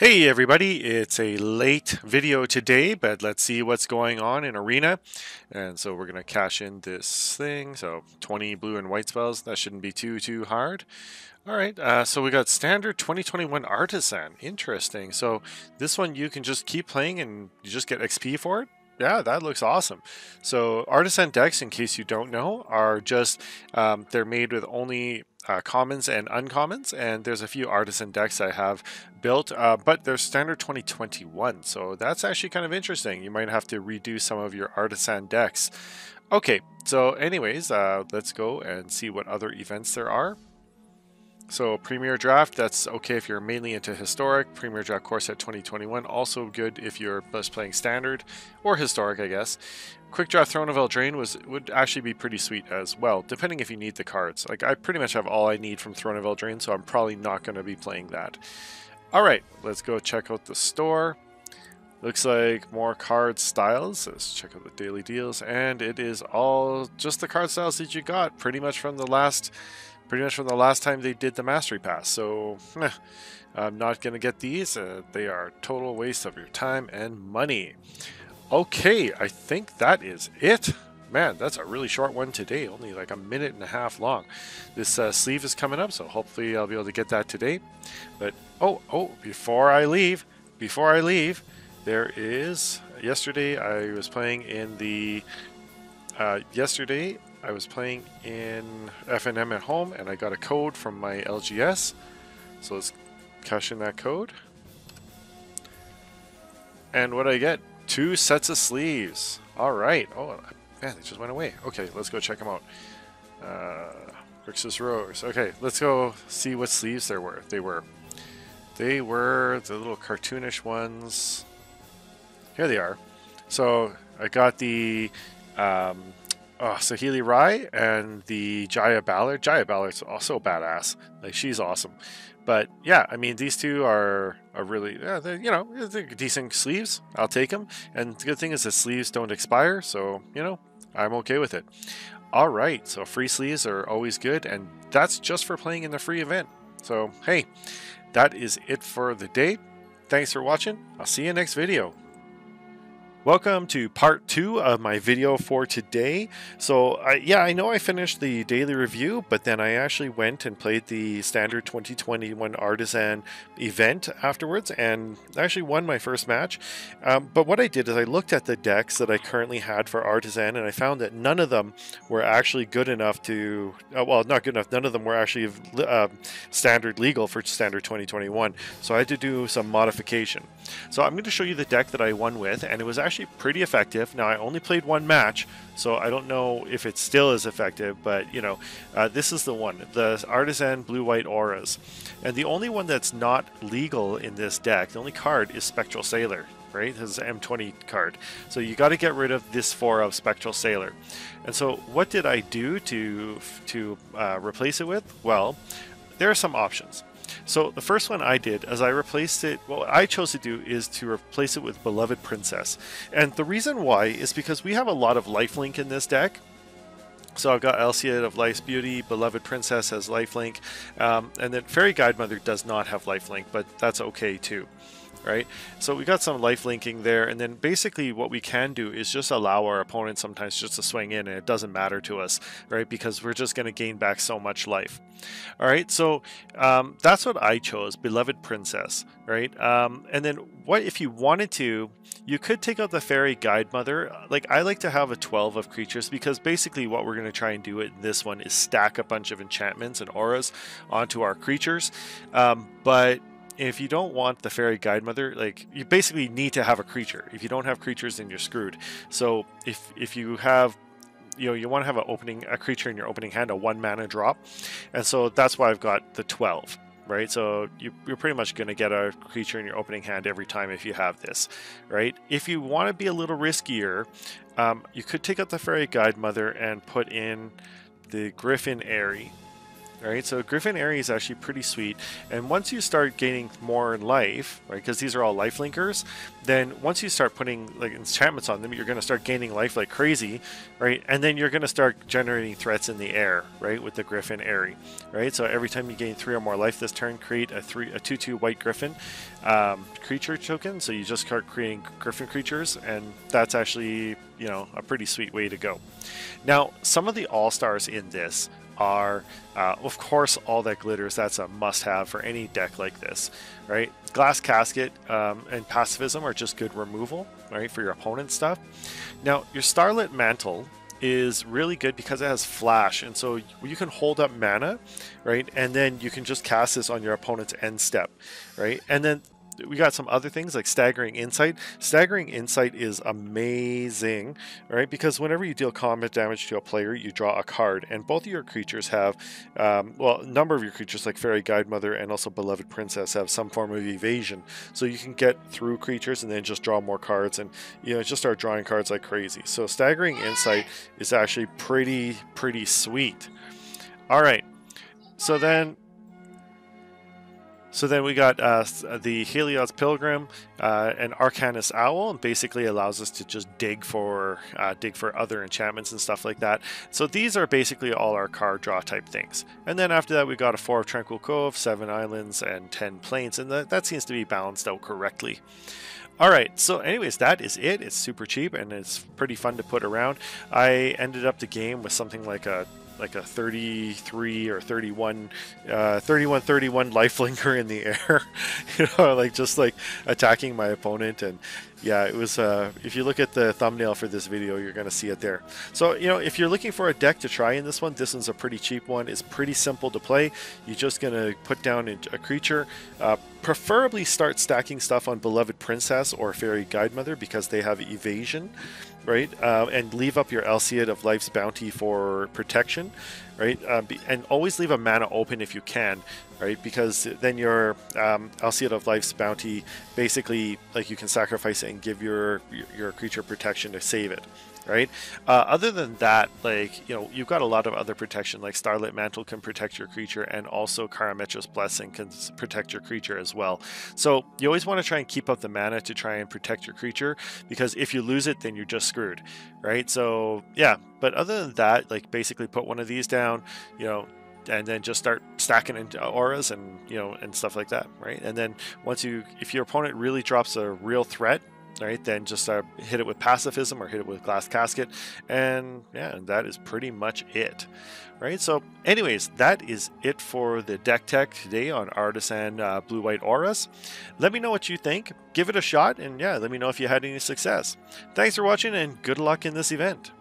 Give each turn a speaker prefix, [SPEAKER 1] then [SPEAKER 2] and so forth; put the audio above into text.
[SPEAKER 1] Hey everybody, it's a late video today, but let's see what's going on in Arena. And so we're going to cash in this thing. So 20 blue and white spells, that shouldn't be too, too hard. All right, uh, so we got standard 2021 Artisan. Interesting. So this one you can just keep playing and you just get XP for it. Yeah, that looks awesome. So Artisan decks, in case you don't know, are just, um, they're made with only uh, commons and uncommons, and there's a few artisan decks I have built, uh, but they're standard 2021, so that's actually kind of interesting. You might have to redo some of your artisan decks. Okay, so anyways, uh, let's go and see what other events there are. So Premier Draft, that's okay if you're mainly into Historic. Premier Draft Core Set 2021, also good if you're just playing Standard or Historic, I guess. Quick Draft Throne of Eldraine was would actually be pretty sweet as well, depending if you need the cards. Like, I pretty much have all I need from Throne of Eldraine, so I'm probably not going to be playing that. Alright, let's go check out the store. Looks like more card styles. Let's check out the daily deals. And it is all just the card styles that you got, pretty much from the last pretty much from the last time they did the Mastery Pass. So, eh, I'm not going to get these. Uh, they are total waste of your time and money. Okay, I think that is it. Man, that's a really short one today, only like a minute and a half long. This uh, sleeve is coming up, so hopefully I'll be able to get that today. But, oh, oh, before I leave, before I leave, there is, yesterday I was playing in the, uh, yesterday I was playing in FNM at home and I got a code from my LGS. So let's cash in that code. And what I get? Two sets of sleeves. All right. Oh, man, they just went away. Okay, let's go check them out. Uh, Grixis Rose. Okay, let's go see what sleeves there were. They were. They were the little cartoonish ones. Here they are. So I got the um, Uh, oh, Saheeli Rai and the Jaya Ballard. Jaya Ballard's also badass. Like she's awesome. But yeah, I mean these two are are really yeah, you know decent sleeves. I'll take them. And the good thing is the sleeves don't expire, so you know I'm okay with it. All right, so free sleeves are always good, and that's just for playing in the free event. So hey, that is it for the day. Thanks for watching. I'll see you next video. Welcome to part two of my video for today. So I, yeah, I know I finished the daily review, but then I actually went and played the standard 2021 Artisan event afterwards and actually won my first match. Um, but what I did is I looked at the decks that I currently had for Artisan and I found that none of them were actually good enough to, uh, well, not good enough, none of them were actually uh, standard legal for standard 2021. So I had to do some modification. So I'm going to show you the deck that I won with and it was actually actually pretty effective. Now, I only played one match, so I don't know if it still is effective, but you know, uh, this is the one the Artisan Blue White Auras. And the only one that's not legal in this deck, the only card is Spectral Sailor, right? This is M20 card. So you got to get rid of this four of Spectral Sailor. And so, what did I do to, to uh, replace it with? Well, there are some options. So the first one I did, as I replaced it, what I chose to do is to replace it with Beloved Princess. And the reason why is because we have a lot of lifelink in this deck. So I've got Alseid of Life's Beauty, Beloved Princess has lifelink, um, and then Fairy Guidemother does not have lifelink, but that's okay too right? So we got some life linking there, and then basically what we can do is just allow our opponent sometimes just to swing in, and it doesn't matter to us, right? Because we're just going to gain back so much life. All right, so um, that's what I chose, Beloved Princess, right? Um, and then what if you wanted to, you could take out the Fairy Guide Mother. Like I like to have a 12 of creatures because basically what we're going to try and do in this one is stack a bunch of enchantments and auras onto our creatures. Um, but if you don't want the fairy guide mother, like you basically need to have a creature. If you don't have creatures, then you're screwed. So if if you have you know you want to have an opening a creature in your opening hand a one mana drop and so that's why i've got the 12 right so you, are pretty much going to get a creature in your opening hand every time if you have this right if you want to be a little riskier um, you could take out the fairy guide mother and put in the griffin aerie right? So Griffin Aerie is actually pretty sweet. And once you start gaining more life, right, because these are all life linkers, then once you start putting like enchantments on them, you're going to start gaining life like crazy, right? And then you're going to start generating threats in the air, right, with the Griffin Aerie, right? So every time you gain three or more life this turn, create a three a two two white Griffin um, creature token. So you just start creating Griffin creatures, and that's actually you know a pretty sweet way to go. Now, some of the all stars in this are, uh, of course, all that glitters. That's a must-have for any deck like this, right? Glass Casket um, and Pacifism are just good removal, right, for your opponent stuff. Now, your Starlit Mantle is really good because it has flash and so you can hold up mana right and then you can just cast this on your opponent's end step right and then we got some other things like staggering insight. Staggering insight is amazing, right? Because whenever you deal combat damage to a player, you draw a card, and both of your creatures have, um, well, a number of your creatures like Fairy Guidemother and also Beloved Princess have some form of evasion, so you can get through creatures and then just draw more cards, and you know just start drawing cards like crazy. So staggering insight is actually pretty pretty sweet. All right, so then so then we got uh, the Heliod's Pilgrim, uh, an Arcanist Owl, and basically allows us to just dig for uh, dig for other enchantments and stuff like that. So these are basically all our card draw type things. And then after that, we got a four of Tranquil Cove, seven islands, and ten plains, and that, that seems to be balanced out correctly. All right, so anyways, that is it. It's super cheap and it's pretty fun to put around. I ended up the game with something like a like a 33 or 31 uh, 31 31 lifelinker in the air you know like just like attacking my opponent and yeah it was uh, if you look at the thumbnail for this video you're gonna see it there. So you know if you're looking for a deck to try in this one this one's a pretty cheap one. It's pretty simple to play. You're just gonna put down a creature uh, preferably start stacking stuff on beloved princess or fairy guidemother because they have evasion right? Uh, and leave up your Alseid of Life's Bounty for protection, right? Uh, be, and always leave a mana open if you can, right? Because then your um, of Life's Bounty basically, like you can sacrifice it and give your, your creature protection to save it, right? Uh, other than that, like, you know, you've got a lot of other protection, like Starlit Mantle can protect your creature, and also Karametra's Blessing can protect your creature as well. So you always want to try and keep up the mana to try and protect your creature, because if you lose it, then you're just screwed, right? So, yeah, but other than that, like, basically put one of these down, you know, and then just start stacking into auras and you know and stuff like that right and then once you if your opponent really drops a real threat right? Then just uh, hit it with pacifism or hit it with glass casket and yeah that is pretty much it right? So anyways that is it for the deck tech today on artisan uh, blue white auras. Let me know what you think. Give it a shot and yeah let me know if you had any success. Thanks for watching and good luck in this event